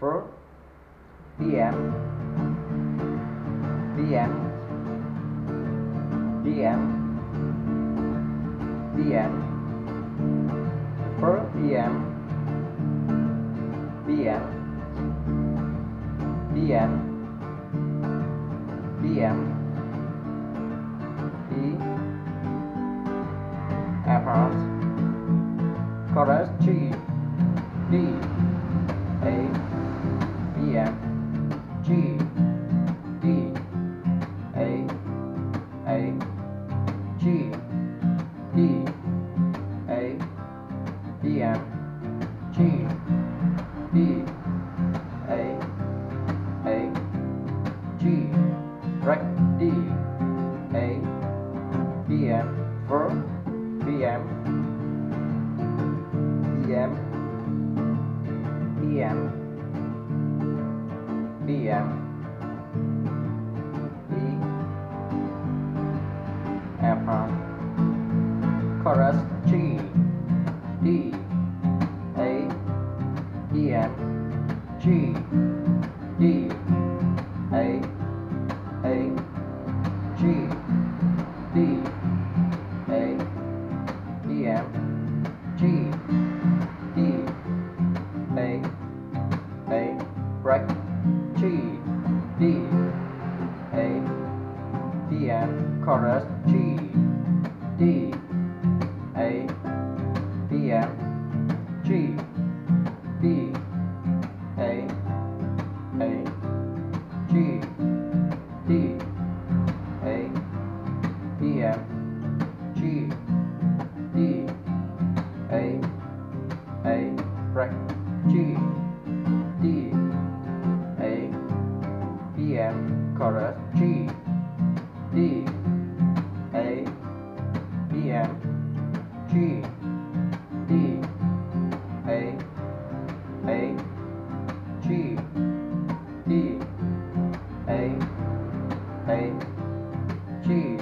for BM BM BM BM for BM BM BM BM E Apart Chorus G. D G D A A G D A BM G D A A G Rec D A BM for BM BM BM BM E Alpha Chorus G. D. A. BM G Chorus G D A BM G D A A G D A BM G D A A Break G D, A, A, G, D, A, A, G.